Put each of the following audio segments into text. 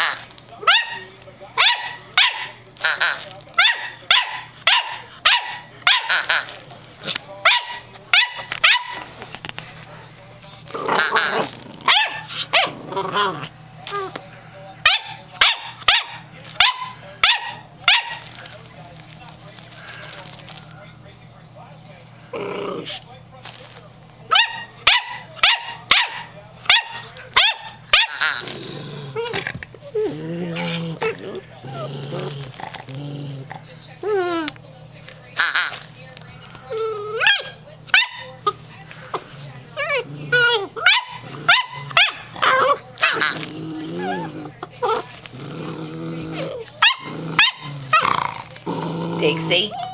Oh, Dixie.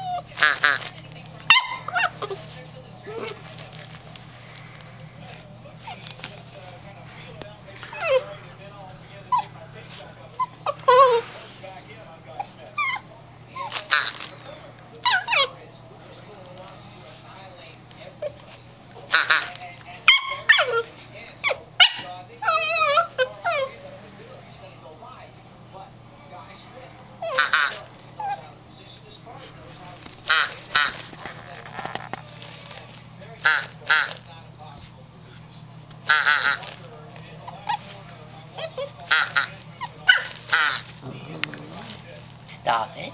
Stop it.